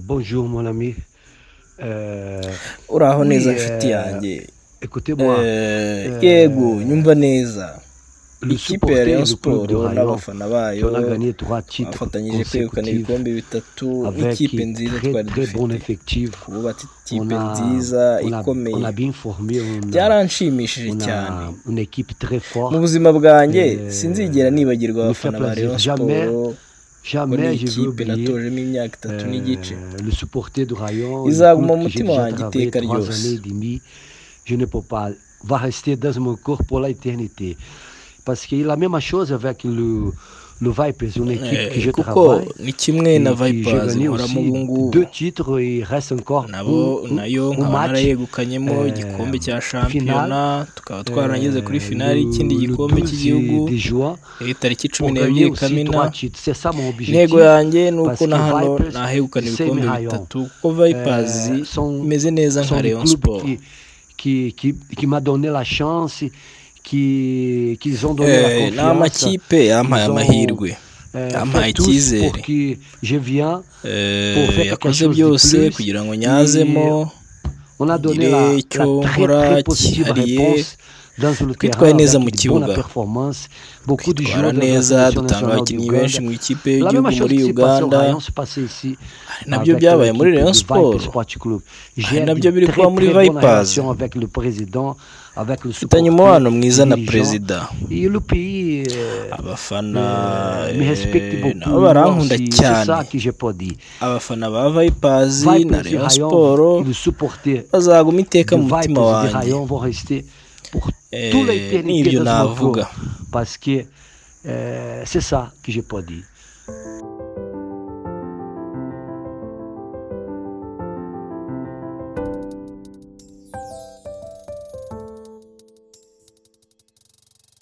bonjour mon ami. Euh, uraho neza nshuti yanjye. Eh, yego nyumva neza. ikipe ya rayon siporo n'abafana bayo bafatanyije kwegukana ibikombe bitatu ikipe nziza twari dufite. On ikipe nziza ikomeye. byaranshimishije cyane a une équipe très mu buzima bwanjye Eh, sinzigera nibagirwa abafana ba rayon siporo Jamais je ikipe oublier euh, le supporter de Rayon. j'ai déjà travaillé trois années et demie. Je ne peux pas. Va rester dans mon corps pour l'éternité. Parce que la même chose avec le, le Vipers, une eh, équipe qui je travaille. ni kimwe na Vipers. Deux titres et reste encore nabo nayo nkaba narayegukanyemo euh, igikombe cya shampiyona tukaba twarangize euh, kuri finale y'ikindi gikombe cy'igihugu. Eh, c'est cumi n'ebyiri kamena. yanjye ni uko na nahegukana ibikombe bitatu. Euh, Kuko Vipers imeze neza nka Rayon Sport. qui, qui, qui m'a donné la chance qui, qu'ils ont donné Eh, la ni confiance. amakipe yampaye amahirwe yampaye icyizere que yakoze byose kugira ngo nyazemo. A ngire icyo nkora cyihariye twitwaye neza mu kibuga. twitwara neza dutanga abakinnyi benshi mu ikipe y'igihugu même chose muri uganda. Passait ici. na byo byabaye muri rayon du sport. Vipers. Sport Club. Ari J'ai na byo biri kuba muri mfitanye supporter, umubano mwiza na perezida euh, abafana euh, eh, nabo barankunda cyane. abafana ba vipers na rayon supporter bazaguma iteka mu mutima wanjye pour toute l'éternité dans notre corps. Parce que c'est ça que je peux dire.